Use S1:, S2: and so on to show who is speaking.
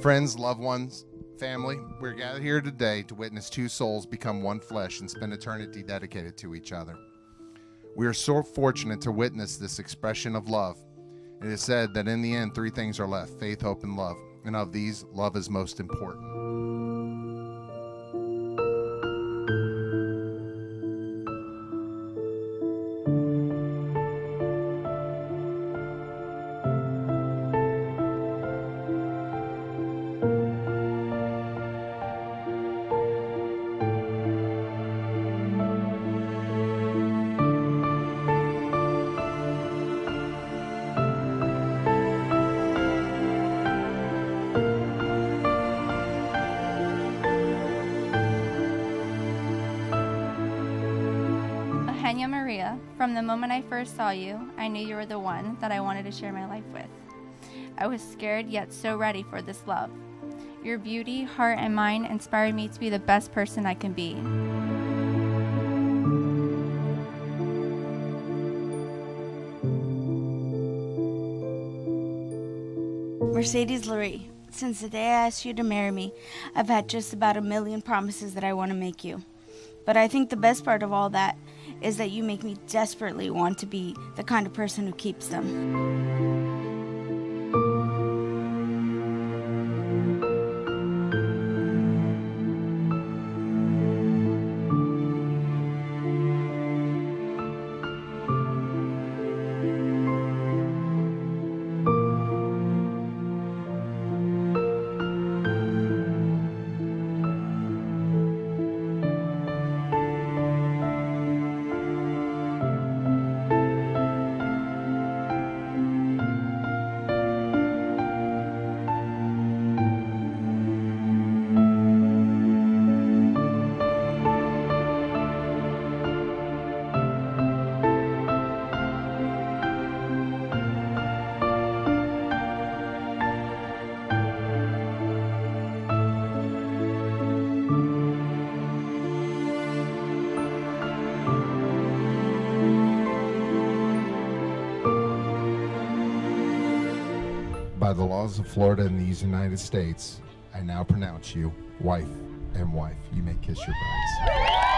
S1: Friends, loved ones, family, we're gathered here today to witness two souls become one flesh and spend eternity dedicated to each other. We are so fortunate to witness this expression of love. It is said that in the end, three things are left faith, hope, and love. And of these, love is most important.
S2: Hanya Maria, from the moment I first saw you, I knew you were the one that I wanted to share my life with. I was scared yet so ready for this love. Your beauty, heart, and mind inspired me to be the best person I can be.
S3: Merzedes Lurie, since the day I asked you to marry me, I've had just about a million promises that I want to make you. But I think the best part of all that is that you make me desperately want to be the kind of person who keeps them.
S1: By the laws of Florida and these United States, I now pronounce you wife and wife. You may kiss your brides.